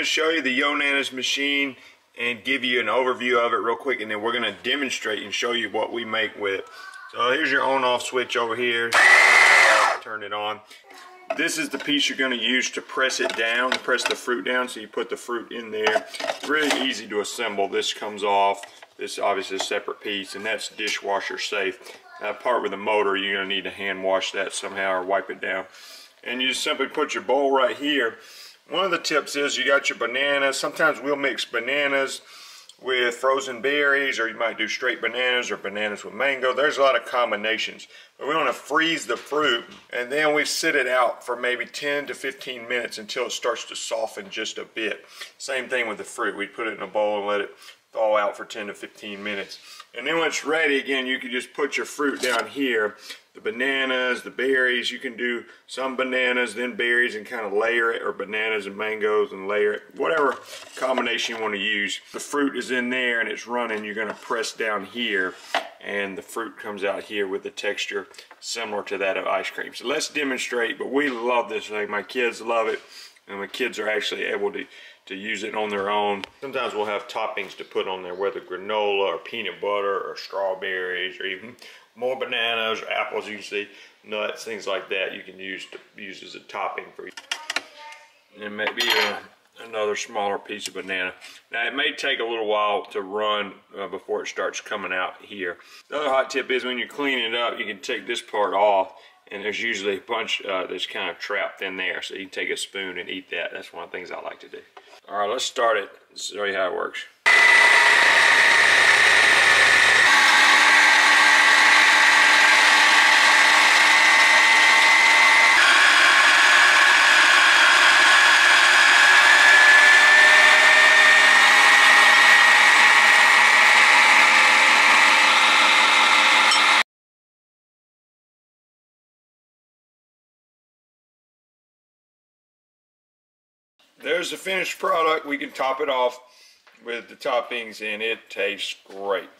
to show you the Yonanas machine and give you an overview of it real quick and then we're going to demonstrate and show you what we make with it. So here's your on off switch over here. Turn it on. This is the piece you're going to use to press it down, press the fruit down so you put the fruit in there. Really easy to assemble. This comes off. This obviously is a separate piece and that's dishwasher safe. That part with the motor, you're going to need to hand wash that somehow or wipe it down. And you simply put your bowl right here. One of the tips is you got your bananas. Sometimes we'll mix bananas with frozen berries or you might do straight bananas or bananas with mango. There's a lot of combinations. But we want to freeze the fruit and then we sit it out for maybe 10 to 15 minutes until it starts to soften just a bit. Same thing with the fruit. We put it in a bowl and let it out for 10 to 15 minutes. And then when it's ready, again, you can just put your fruit down here. The bananas, the berries, you can do some bananas, then berries and kind of layer it, or bananas and mangoes and layer it. Whatever combination you want to use. The fruit is in there and it's running, you're going to press down here and the fruit comes out here with the texture similar to that of ice cream. So let's demonstrate, but we love this thing. My kids love it and my kids are actually able to to use it on their own. Sometimes we'll have toppings to put on there, whether granola or peanut butter or strawberries or even more bananas or apples you can see, nuts, things like that you can use to use as a topping for you. And maybe a, another smaller piece of banana. Now it may take a little while to run uh, before it starts coming out here. The other hot tip is when you're cleaning it up, you can take this part off and there's usually a bunch uh, that's kind of trapped in there so you can take a spoon and eat that. That's one of the things I like to do. All right, let's start it. Show you how it works. There's the finished product. We can top it off with the toppings and it tastes great.